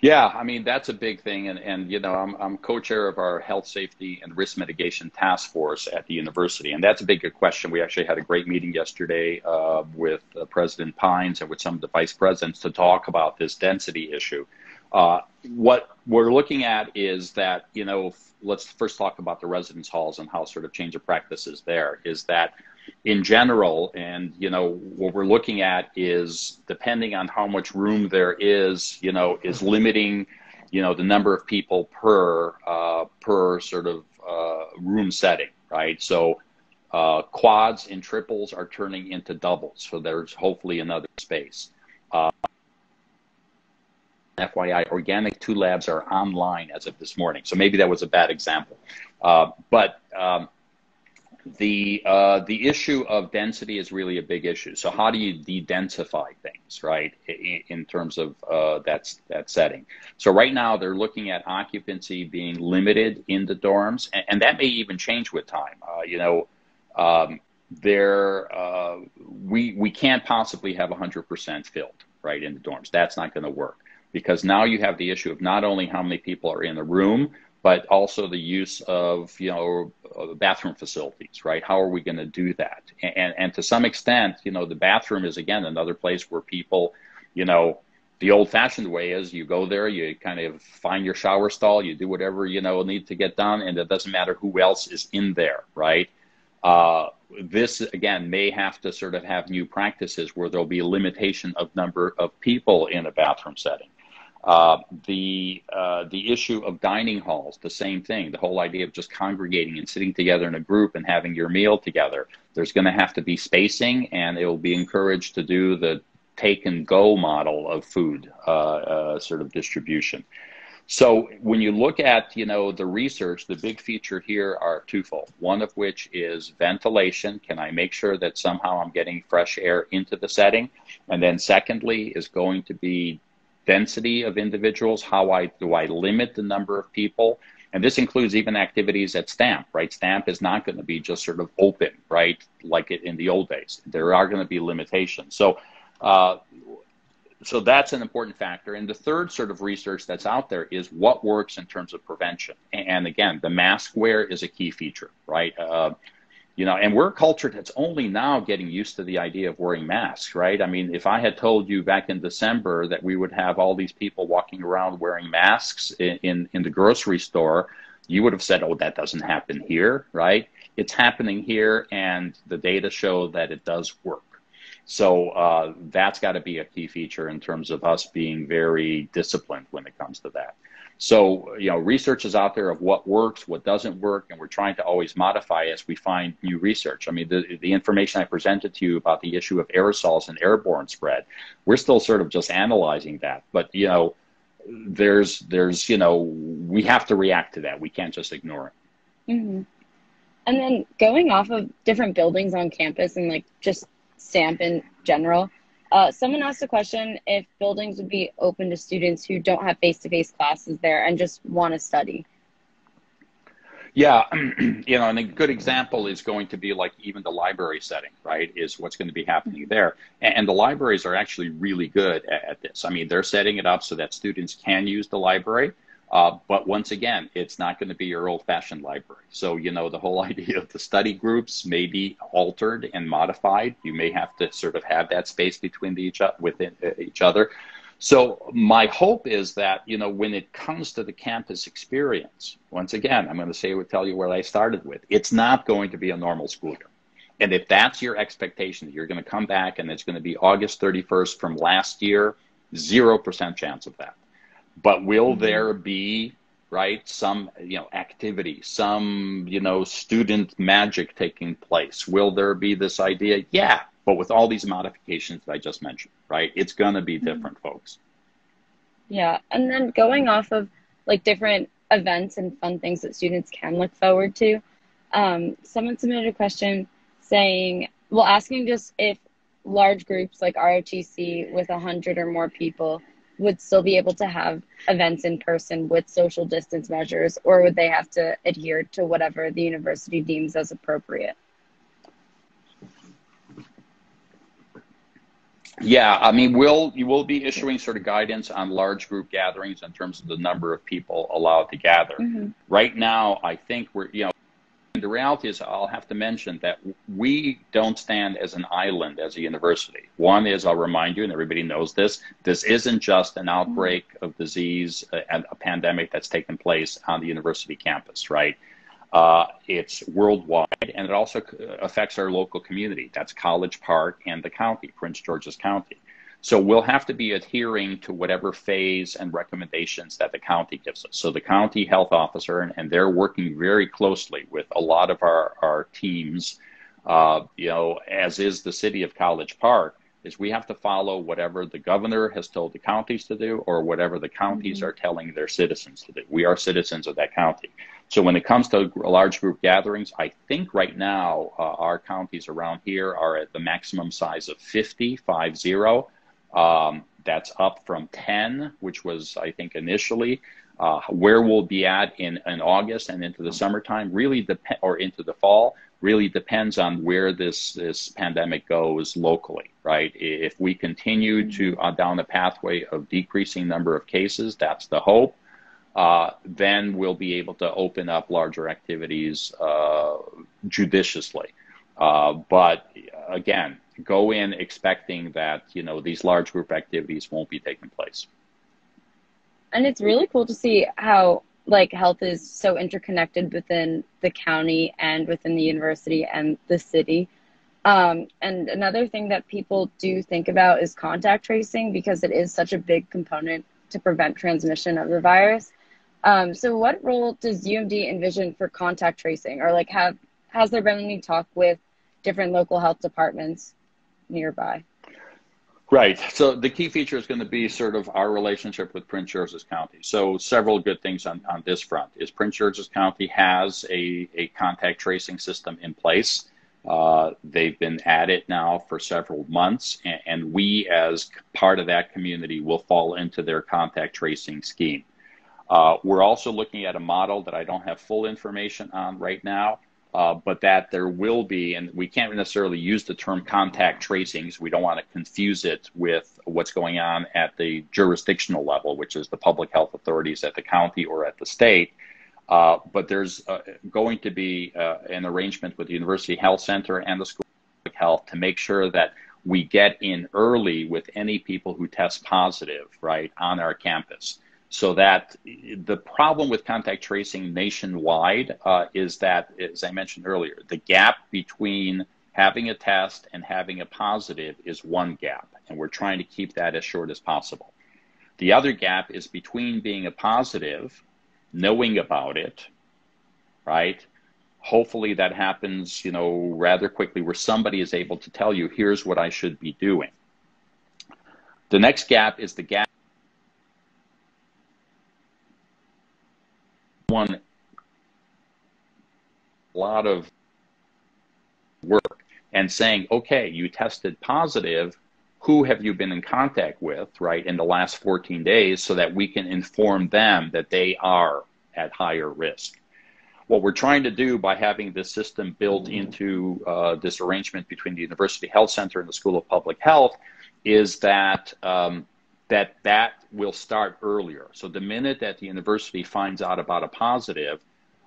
Yeah, I mean that's a big thing, and and you know I'm I'm co-chair of our health safety and risk mitigation task force at the university, and that's a big question. We actually had a great meeting yesterday uh, with uh, President Pines and with some of the vice presidents to talk about this density issue. Uh, what we're looking at is that, you know, let's first talk about the residence halls and how sort of change of practices there is that in general, and, you know, what we're looking at is depending on how much room there is, you know, is limiting, you know, the number of people per, uh, per sort of uh, room setting, right? So, uh, quads and triples are turning into doubles. So there's hopefully another space. Uh, FYI, Organic 2 Labs are online as of this morning. So maybe that was a bad example. Uh, but um, the uh, the issue of density is really a big issue. So how do you de-densify things, right? In, in terms of uh, that that setting. So right now they're looking at occupancy being limited in the dorms, and, and that may even change with time. Uh, you know, um, there uh, we we can't possibly have 100% filled right in the dorms. That's not going to work because now you have the issue of not only how many people are in the room, but also the use of you know bathroom facilities, right? How are we going to do that? And and to some extent, you know, the bathroom is again another place where people, you know, the old-fashioned way is you go there, you kind of find your shower stall, you do whatever you know need to get done, and it doesn't matter who else is in there, right? Uh, this again may have to sort of have new practices where there'll be a limitation of number of people in a bathroom setting. Uh, the uh, the issue of dining halls, the same thing. The whole idea of just congregating and sitting together in a group and having your meal together. There's going to have to be spacing, and it will be encouraged to do the take and go model of food uh, uh, sort of distribution. So when you look at you know the research, the big feature here are twofold. One of which is ventilation. Can I make sure that somehow I'm getting fresh air into the setting? And then secondly is going to be density of individuals? How I do I limit the number of people? And this includes even activities at STAMP, right? STAMP is not going to be just sort of open, right? Like it in the old days. There are going to be limitations. So, uh, so that's an important factor. And the third sort of research that's out there is what works in terms of prevention. And again, the mask wear is a key feature, right? Uh, you know, and we're a culture that's only now getting used to the idea of wearing masks, right? I mean, if I had told you back in December that we would have all these people walking around wearing masks in, in, in the grocery store, you would have said, oh, that doesn't happen here, right? It's happening here, and the data show that it does work. So uh, that's got to be a key feature in terms of us being very disciplined when it comes to that. So, you know, research is out there of what works, what doesn't work, and we're trying to always modify as we find new research. I mean, the, the information I presented to you about the issue of aerosols and airborne spread, we're still sort of just analyzing that. But, you know, there's, there's, you know, we have to react to that. We can't just ignore it. Mm-hmm. And then going off of different buildings on campus and like just STAMP in general, uh, someone asked a question if buildings would be open to students who don't have face-to-face classes there and just want to study. Yeah, you know, and a good example is going to be like even the library setting, right? Is what's going to be happening there. And, the libraries are actually really good at, at, this. I mean, they're setting it up so that students can use the library, uh, but once again, it's not going to be your old fashioned library. So, you know, the whole idea of the study groups may be altered and modified. You may have to sort of have that space between the each, within uh, each other. So my hope is that, you know, when it comes to the campus experience, once again, I'm going to say, tell you where I started with, it's not going to be a normal school year. And if that's your expectation, you're going to come back and it's going to be August 31st from last year, 0% chance of that. But will mm-hmm. there be right some you know activity some you know student magic taking place will there be this idea yeah but with all these modifications that i just mentioned right it's going to be mm-hmm. different mm-hmm. folks yeah and then going off of like different events and fun things that students can look forward to um, someone submitted a question saying well asking just if large groups like rotc with 100 or more people would still be able to have events in person with social distance measures, or would they have to adhere to whatever the university deems as appropriate? Yeah, I mean, we'll you will be issuing sort of guidance on large group gatherings in terms of the number of people allowed to gather. Mm-hmm. Right now, I think we're you know the reality is, I'll have to mention that we don't stand as an island as a university. One is, I'll remind you, and everybody knows this, this isn't just an outbreak of disease uh, and a pandemic that's taken place on the university campus, right? Uh, it's worldwide, and it also affects our local community. That's College Park and the county, Prince George's County. So we'll have to be adhering to whatever phase and recommendations that the county gives us. So the county health officer, and, and they're working very closely with a lot of our, our teams, uh, you know, as is the city of College Park, is we have to follow whatever the governor has told the counties to do or whatever the counties mm-hmm. are telling their citizens to do. We are citizens of that county. So when it comes to large group gatherings, I think right now uh, our counties around here are at the maximum size of 50, 5 0. Um, that's up from 10, which was, I think, initially. Uh, where we'll be at in, in August and into the summertime really depend, or into the fall, really depends on where this, this pandemic goes locally, right? If we continue to uh, down the pathway of decreasing number of cases, that's the hope. Uh, then we'll be able to open up larger activities uh, judiciously. Uh, but again, go in expecting that you know these large group activities won't be taking place. And it's really cool to see how like health is so interconnected within the county and within the university and the city. Um, and another thing that people do think about is contact tracing because it is such a big component to prevent transmission of the virus. Um, so, what role does UMD envision for contact tracing, or like have has there been any talk with different local health departments nearby. Right. So the key feature is going to be sort of our relationship with Prince George's County. So several good things on, on this front is Prince George's County has a, a contact tracing system in place. Uh, they've been at it now for several months, and, and, we, as part of that community, will fall into their contact tracing scheme. Uh, we're also looking at a model that I don't have full information on right now, uh, but that there will be, and we can't necessarily use the term contact tracing we don't want to confuse it with what's going on at the jurisdictional level, which is the public health authorities at the county or at the state. Uh, but there's uh, going to be uh, an arrangement with the University Health Center and the School of Public Health to make sure that we get in early with any people who test positive, right, on our campus. So that the problem with contact tracing nationwide uh, is that, as I mentioned earlier, the gap between having a test and having a positive is one gap, and we're trying to keep that as short as possible. The other gap is between being a positive, knowing about it, right? Hopefully that happens, you know, rather quickly where somebody is able to tell you, here's what I should be doing. The next gap is the gap one a lot of work and saying, okay, you tested positive. Who have you been in contact with, right, in the last 14 days so that we can inform them that they are at higher risk? What we're trying to do by having this system built into uh, this arrangement between the University Health Center and the School of Public Health is that um, that that will start earlier. So the minute that the university finds out about a positive,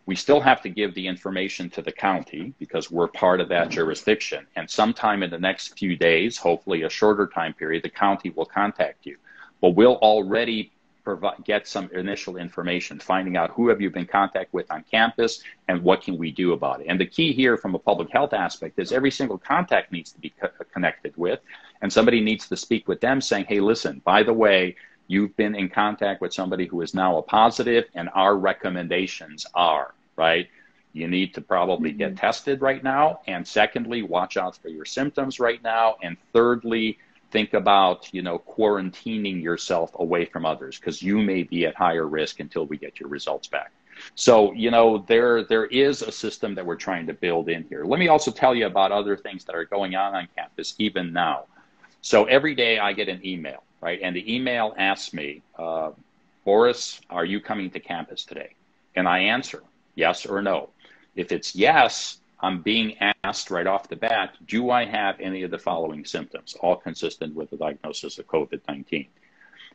we still have to give the information to the county because we're part of that jurisdiction. And sometime in the next few days, hopefully a shorter time period, the county will contact you. But we'll already provide, get some initial information, finding out who have you been in contact with on campus and what can we do about it. And the key here from a public health aspect is every single contact needs to be co- connected with and somebody needs to speak with them saying, hey, listen, by the way, you've been in contact with somebody who is now a positive, and our recommendations are, right? You need to probably mm-hmm. get tested right now. And secondly, watch out for your symptoms right now. And thirdly, think about, you know, quarantining yourself away from others because you may be at higher risk until we get your results back. So, you know, there there is a system that we're trying to build in here. Let me also tell you about other things that are going on on campus even now. So every day I get an email, right? And the email asks me, uh, Boris, are you coming to campus today? And I answer yes or no. If it's yes, I'm being asked right off the bat, do I have any of the following symptoms, all consistent with the diagnosis of COVID 19?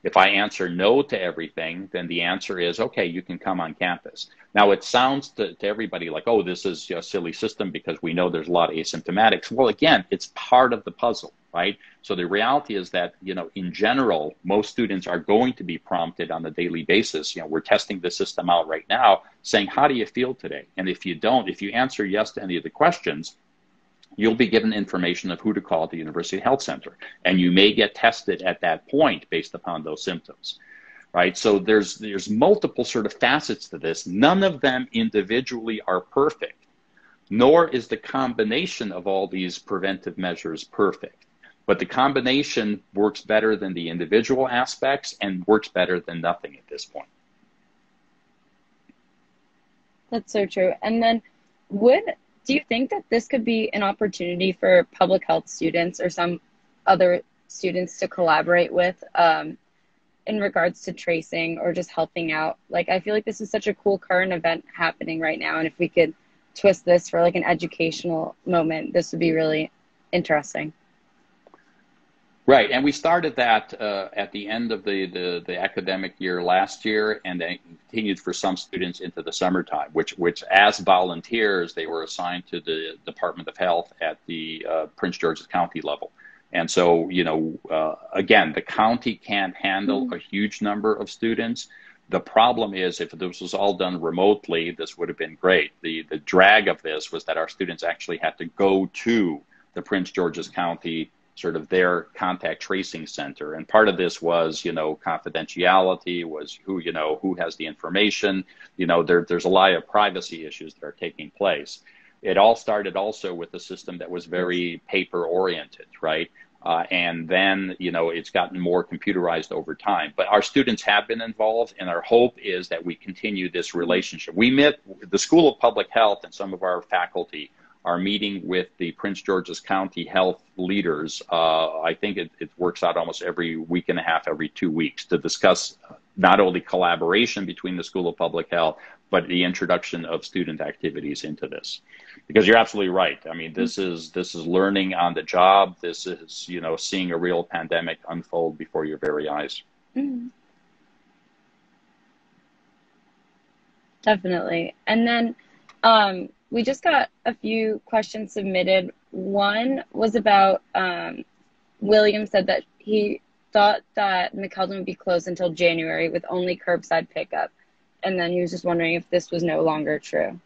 If I answer no to everything, then the answer is, okay, you can come on campus. Now, it sounds to, to everybody like, oh, this is a silly system because we know there's a lot of asymptomatics. Well, again, it's part of the puzzle, right? So the reality is that, you know, in general, most students are going to be prompted on a daily basis. You know, we're testing the system out right now saying, how do you feel today? And if you don't, if you answer yes to any of the questions, you'll be given information of who to call at the University Health Center. And you may get tested at that point based upon those symptoms. Right? So there's there's multiple sort of facets to this. None of them individually are perfect, nor is the combination of all these preventive measures perfect. But the combination works better than the individual aspects and works better than nothing at this point. That's so true. And then would do you think that this could be an opportunity for public health students or some other students to collaborate with um, in regards to tracing or just helping out? Like, I feel like this is such a cool current event happening right now. And if we could twist this for like an educational moment, this would be really interesting. Right, and we started that uh, at the end of the, the, the, academic year last year, and then continued for some students into the summertime. Which, which as volunteers, they were assigned to the Department of Health at the uh, Prince George's County level. And so, you know, uh, again, the county can't handle mm-hmm. a huge number of students. The problem is, if this was all done remotely, this would have been great. The the drag of this was that our students actually had to go to the Prince George's County sort of their contact tracing center. And part of this was, you know, confidentiality, was who, you know, who has the information. You know, there, there's a lot of privacy issues that are taking place. It all started also with a system that was very paper oriented, right? Uh, and then, you know, it's gotten more computerized over time. But our students have been involved, and our hope is that we continue this relationship. We met the School of Public Health and some of our faculty are meeting with the Prince George's County health leaders. Uh, I think it, it, works out almost every week and a half, every two weeks to discuss not only collaboration between the School of Public Health, but the introduction of student activities into this. Because you're absolutely right. I mean, this is this is learning on the job. This is you know seeing a real pandemic unfold before your very eyes. Mm-hmm. Definitely. And then um, we just got a few questions submitted. One was about um, William said that he thought that McKeldin would be closed until January with only curbside pickup. And then he was just wondering if this was no longer true.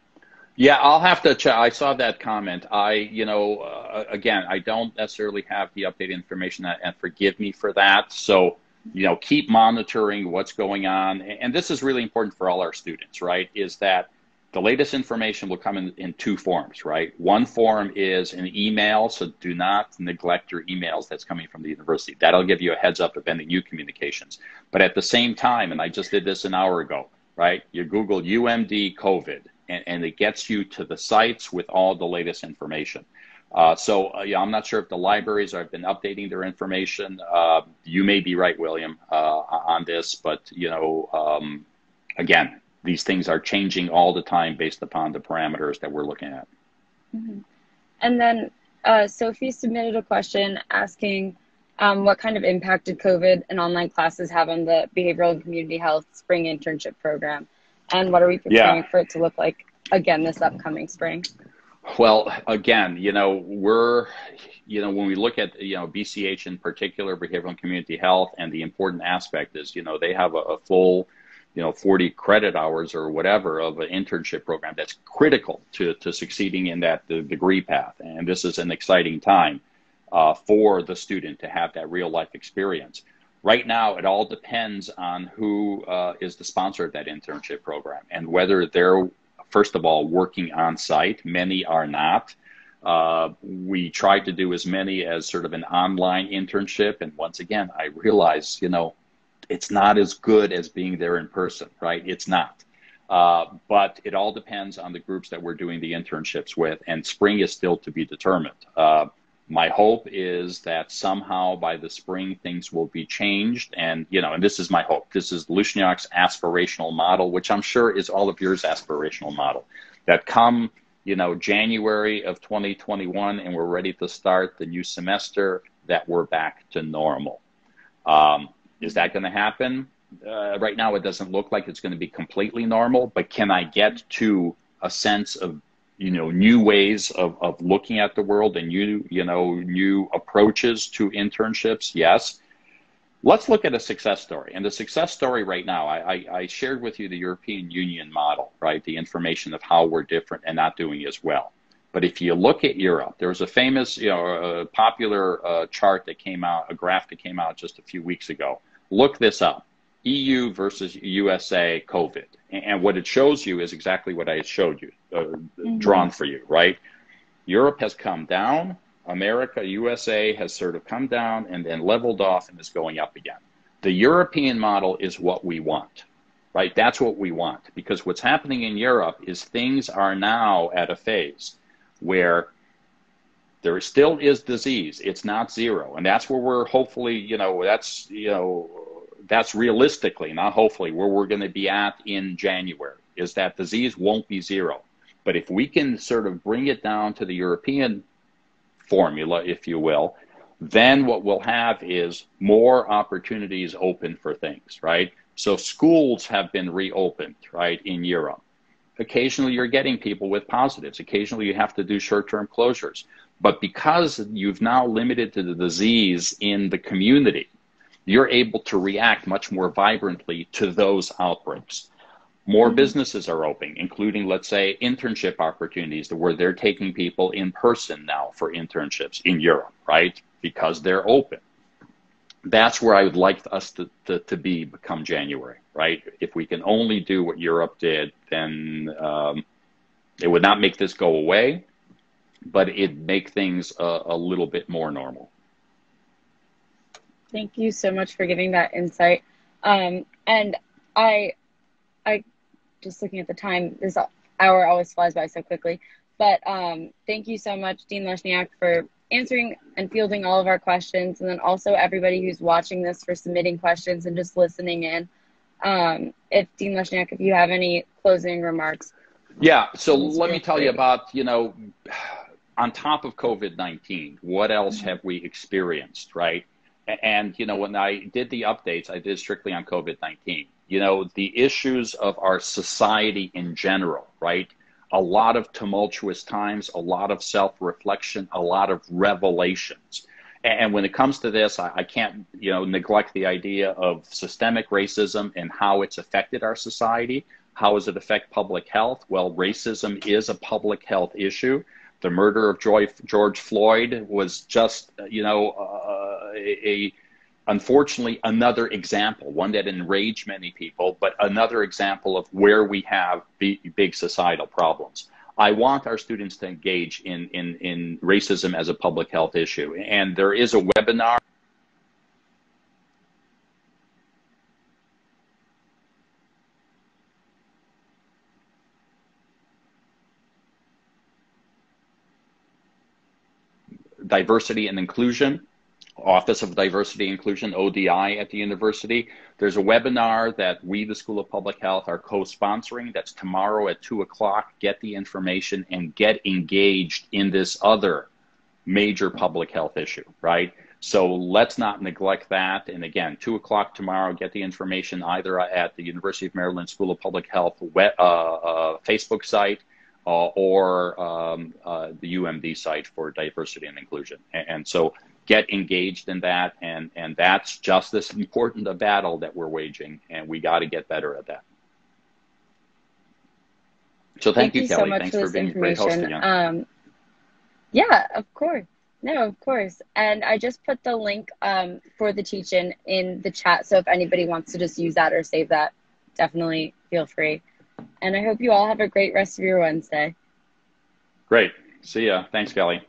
Yeah, I'll have to check. I saw that comment. I, you know, uh, again, I don't necessarily have the updated information, and forgive me for that. So, you know, keep monitoring what's going on. And this is really important for all our students, right? Is that the latest information will come in, in two forms, right? One form is an email, so do not neglect your emails that's coming from the university. That'll give you a heads up of any new communications. But at the same time, and I just did this an hour ago, right? You Google UMD COVID, and, and it gets you to the sites with all the latest information. Uh, so uh, yeah, I'm not sure if the libraries have been updating their information. Uh, you may be right, William, uh, on this, but you know, um, again, these things are changing all the time based upon the parameters that we're looking at. Mm-hmm. And then uh, Sophie submitted a question asking um, what kind of impact did COVID and online classes have on the behavioral and community health spring internship program? And what are we preparing yeah. for it to look like again this upcoming spring? Well, again, you know, we're, you know, when we look at, you know, BCH in particular, behavioral and community health, and the important aspect is, you know, they have a, a full you know 40 credit hours or whatever of an internship program that's critical to, to succeeding in that degree path. And this is an exciting time uh, for the student to have that real life experience. Right now it all depends on who uh, is the sponsor of that internship program and whether they're first of all working on site. Many are not. Uh, we tried to do as many as sort of an online internship. And once again i realize you know it's not as good as being there in person, right? It's not. Uh, but it all depends on the groups that we're doing the internships with, and spring is still to be determined. Uh, my hope is that somehow by the spring things will be changed, and you know, and this is my hope. This is Lushniak's aspirational model, which I'm sure is all of yours aspirational model. That come you know January of 2021, and we're ready to start the new semester, that we're back to normal. Um, is that going to happen? Uh, right now, it doesn't look like it's going to be completely normal, but can I get to a sense of you know new ways of, of looking at the world and new you know new approaches to internships? Yes. Let's look at a success story. And the success story right now I, I, I, shared with you the european union model right? The information of how we're different and not doing as well. But if you look at europe there was a famous you know a popular uh, chart that came out a graph that came out just a few weeks ago Look this up EU versus USA COVID. And what it shows you is exactly what I showed you, uh, mm-hmm. drawn for you, right? Europe has come down, America, USA has sort of come down and then leveled off and is going up again. The European model is what we want, right? That's what we want because what's happening in Europe is things are now at a phase where there still is disease. It's not zero. And that's where we're hopefully, you know, that's, you know, that's realistically, not hopefully, where we're going to be at in January is that disease won't be zero. But if we can sort of bring it down to the European formula, if you will, then what we'll have is more opportunities open for things, right? So schools have been reopened, right, in Europe. Occasionally you're getting people with positives. Occasionally you have to do short term closures. But because you've now limited to the disease in the community, you're able to react much more vibrantly to those outbreaks. More mm-hmm. businesses are opening, including, let's say, internship opportunities where they're taking people in person now for internships in Europe, right? Because they're open. That's where I would like us to, to, to be become January, right? If we can only do what Europe did, then um, it would not make this go away, but it'd make things a, a little bit more normal. Thank you so much for giving that insight. Um, and I, I, just looking at the time, this hour always flies by so quickly. But um, thank you so much, Dean Lushniak, for answering and fielding all of our questions, and then also everybody who's watching this for submitting questions and just listening in. Um, if Dean Lushniak, if you have any closing remarks. Yeah. So let me tell you about you know, on top of COVID nineteen, what else mm-hmm. have we experienced, right? And, you know, when I did the updates, I did strictly on COVID 19. You know, the issues of our society in general, right? A lot of tumultuous times, a lot of self reflection, a lot of revelations. And when it comes to this, I, I, can't, you know, neglect the idea of systemic racism and how it's affected our society. How does it affect public health? Well, racism is a public health issue. The murder of George Floyd was just, you know, uh, a, unfortunately another example, one that enraged many people, but another example of where we have big societal problems. I want our students to engage in, in, in racism as a public health issue. And there is a webinar diversity and inclusion Office of Diversity Inclusion, ODI, at the university. There's a webinar that we, the School of Public Health, are co sponsoring. That's tomorrow at 2 o'clock. Get the information and get engaged in this other major public health issue, right? So let's not neglect that. And again, 2 o'clock tomorrow, get the information either at the University of Maryland School of Public Health uh, uh, Facebook site or um, uh, the UMD site for diversity and inclusion. And, and so get engaged in that and and that's just as important a battle that we're waging and we got to get better at that. So thank, thank you, you, kelly. so thanks for, for being a great host again. Um, yeah of course. No of course. And i just put the link um, for the teach-in in the chat so if anybody wants to just use that or save that definitely feel free and i hope you all have a great rest of your wednesday. Great. See ya. Thanks kelly